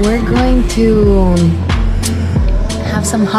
we're going to have some.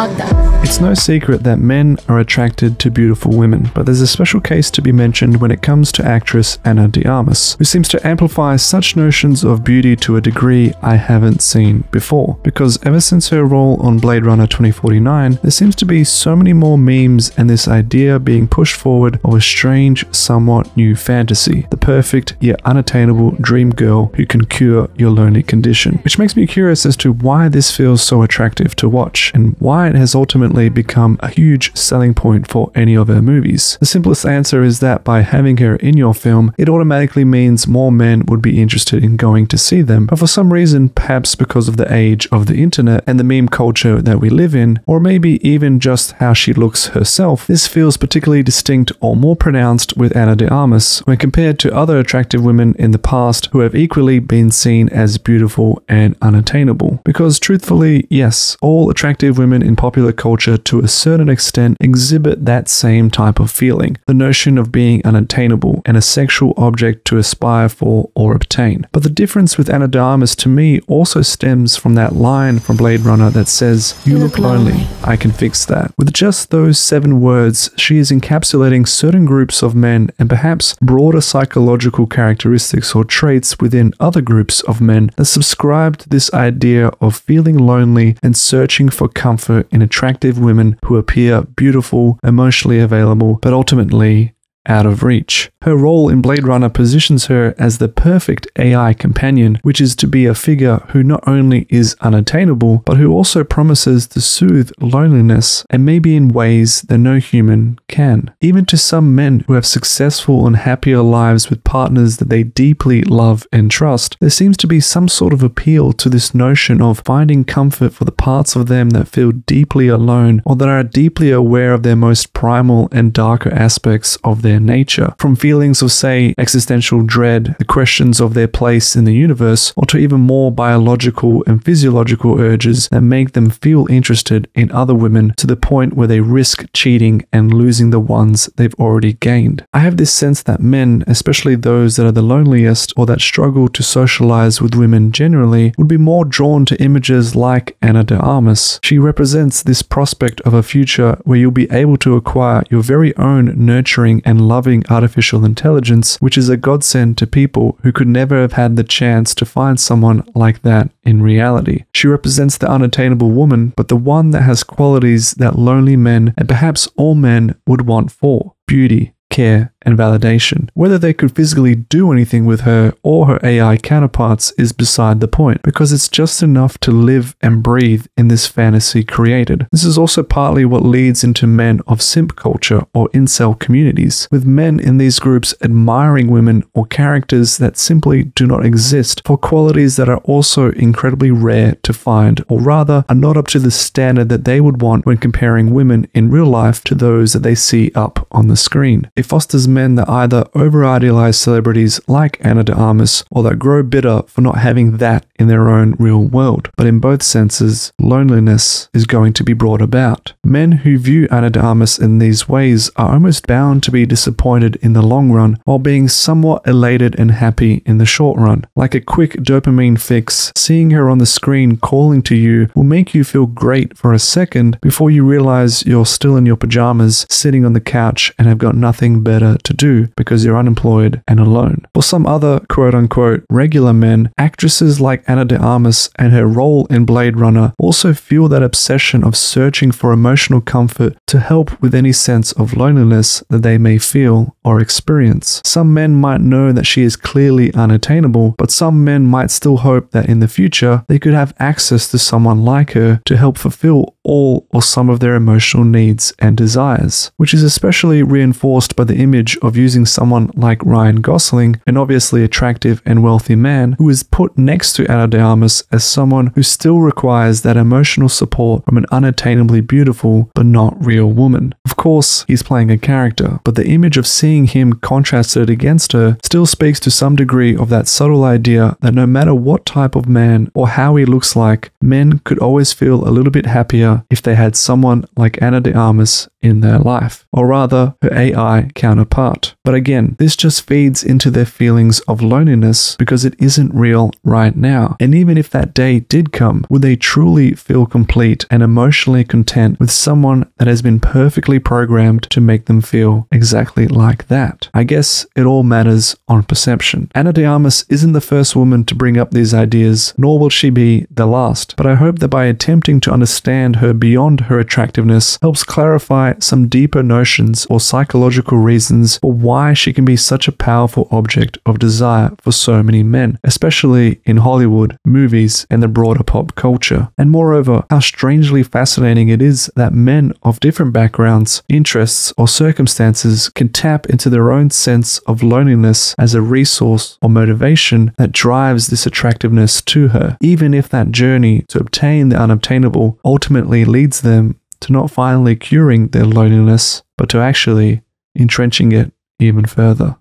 It's no secret that men are attracted to beautiful women, but there's a special case to be mentioned when it comes to actress Ana de Armas, who seems to amplify such notions of beauty to a degree I haven't seen before. Because ever since her role on Blade Runner 2049, there seems to be so many more memes and this idea being pushed forward of a strange, somewhat new fantasy, the perfect yet unattainable dream girl who can cure your lonely condition. Which makes me curious as to why this feels so attractive to watch and why it has ultimately become a huge selling point for any of her movies? The simplest answer is that by having her in your film, it automatically means more men would be interested in going to see them. But for some reason, perhaps because of the age of the internet and the meme culture that we live in, or maybe even just how she looks herself, this feels particularly distinct or more pronounced with Ana de Armas when compared to other attractive women in the past who have equally been seen as beautiful and unattainable. Because truthfully, yes, all attractive women in popular culture to a certain extent exhibit that same type of feeling the notion of being unattainable and a sexual object to aspire for or obtain. But the difference with Ana de to me also stems from that line from Blade Runner that says, You look lonely, I can fix that. With just those seven words, she is encapsulating certain groups of men and perhaps broader psychological characteristics or traits within other groups of men that subscribe to this idea of feeling lonely and searching for comfort in attractive women who appear beautiful, emotionally available, but ultimately out of reach. Her role in Blade Runner positions her as the perfect AI companion, which is to be a figure who not only is unattainable, but who also promises to soothe loneliness and maybe in ways that no human can. Even to some men who have successful and happier lives with partners that they deeply love and trust, there seems to be some sort of appeal to this notion of finding comfort for the parts of them that feel deeply alone or that are deeply aware of their most primal and darker aspects of their nature. From feelings of, say, existential dread, the questions of their place in the universe, or to even more biological and physiological urges that make them feel interested in other women to the point where they risk cheating and losing the ones they've already gained. I have this sense that men, especially those that are the loneliest or that struggle to socialize with women generally, would be more drawn to images like Ana de Armas. She represents this prospect of a future where you'll be able to acquire your very own nurturing and loving artificial intelligence, which is a godsend to people who could never have had the chance to find someone like that in reality. She represents the unattainable woman, but the one that has qualities that lonely men and perhaps all men would want for beauty, care, and validation. Whether they could physically do anything with her or her AI counterparts is beside the point, because it's just enough to live and breathe in this fantasy created. This is also partly what leads into men of simp culture or incel communities, with men in these groups admiring women or characters that simply do not exist for qualities that are also incredibly rare to find, or rather are not up to the standard that they would want when comparing women in real life to those that they see up on the screen. It fosters men that either over idealize celebrities like Ana de Armas or that grow bitter for not having that in their own real world. But in both senses, loneliness is going to be brought about. Men who view Ana de Armas in these ways are almost bound to be disappointed in the long run while being somewhat elated and happy in the short run. Like a quick dopamine fix, seeing her on the screen calling to you will make you feel great for a second before you realize you're still in your pajamas, sitting on the couch, and have got nothing better to do because you're unemployed and alone. For some other quote unquote regular men, actresses like Ana de Armas and her role in Blade Runner also feel that obsession of searching for emotional comfort to help with any sense of loneliness that they may feel or experience. Some men might know that she is clearly unattainable, but some men might still hope that in the future they could have access to someone like her to help fulfill all or some of their emotional needs and desires, which is especially reinforced by the image of using someone like Ryan Gosling, an obviously attractive and wealthy man, who is put next to Ana de Armas as someone who still requires that emotional support from an unattainably beautiful but not real woman. Of course, he's playing a character, but the image of seeing him contrasted against her still speaks to some degree of that subtle idea that no matter what type of man or how he looks like, men could always feel a little bit happier if they had someone like Ana de Armas in their life, or rather, her AI counterpart. But again, this just feeds into their feelings of loneliness because it isn't real right now. And even if that day did come, would they truly feel complete and emotionally content with someone that has been perfectly programmed to make them feel exactly like that? I guess it all matters on perception. Ana de Armas isn't the first woman to bring up these ideas, nor will she be the last, but I hope that by attempting to understand her beyond her attractiveness helps clarify some deeper notions or psychological reasons for why she can be such a powerful object of desire for so many men, especially in Hollywood, movies, and the broader pop culture. And moreover, how strangely fascinating it is that men of different backgrounds, interests, or circumstances can tap into their own sense of loneliness as a resource or motivation that drives this attractiveness to her, even if that journey to obtain the unobtainable ultimately leads them to not finally curing their loneliness, but to actually entrenching it even further.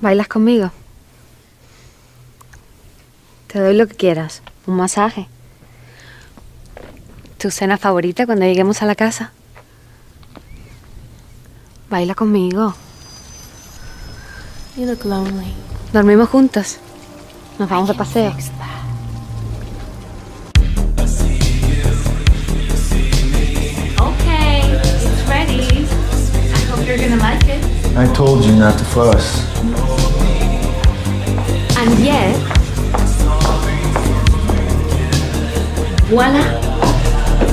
¿Bailas conmigo? Te doy lo que quieras. Un masaje. ¿Tu cena favorita cuando lleguemos a la casa? Baila conmigo. You look lonely. Dormimos juntos. Nos vamos de paseo. You're gonna like it. I told you not to fuss. And yet, voila,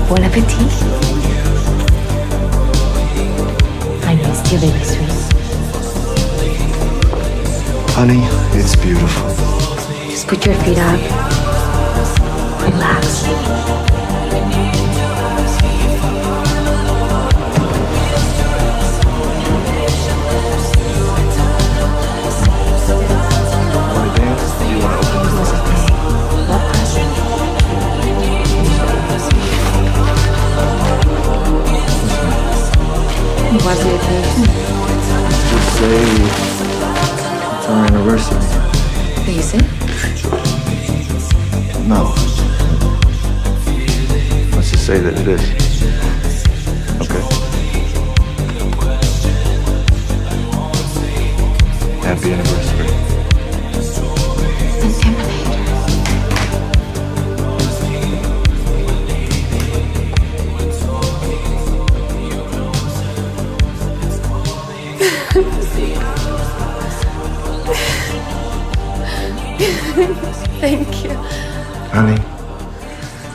bon appetit. I missed you, baby sweet. Honey, it's beautiful. Just put your feet up. Relax. Your? Just say it's our anniversary. Is it? No. Let's just say that it is. Okay. Happy anniversary.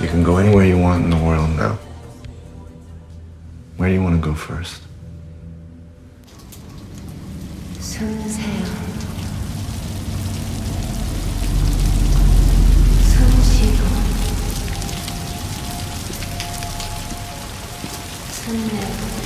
You can go anywhere you want in the world now. Where do you want to go first? Sunday.